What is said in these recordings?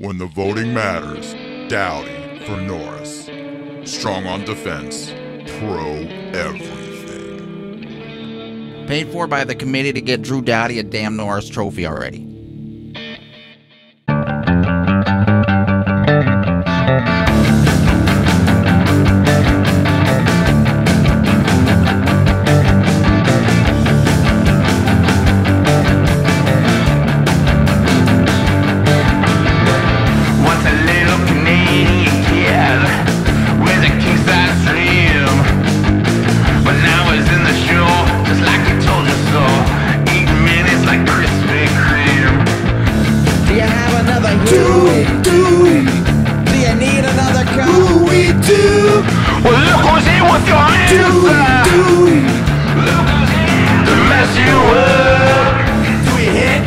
When the voting matters, Doughty for Norris. Strong on defense, pro everything. Paid for by the committee to get Drew Doughty a damn Norris trophy already. Mess you up. Do we hit?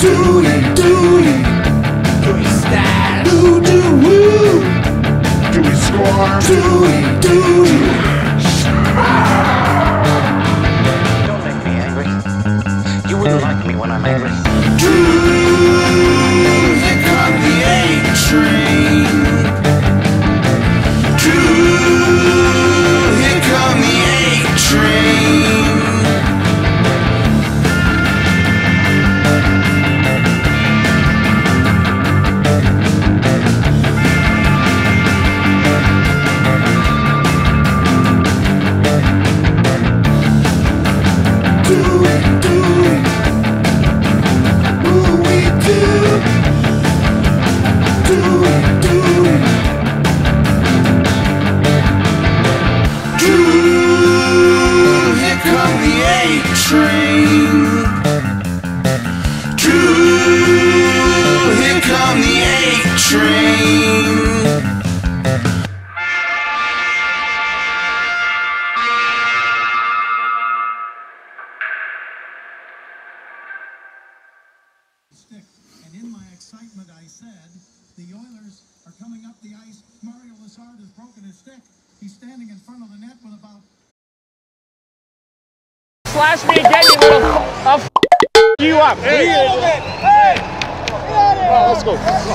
Dewey, Dewey, Do we stand? do do woo, Do we score? Dewey, Dewey, do? Don't make me angry. You wouldn't like me when I'm angry. Drew, Drew, here come the A train. And in my excitement, I said, the Oilers are coming up the ice. Mario Lazard has broken his stick. He's standing in front of the net with about slash me again, you little. You up. Hey, hey, hey. let's go.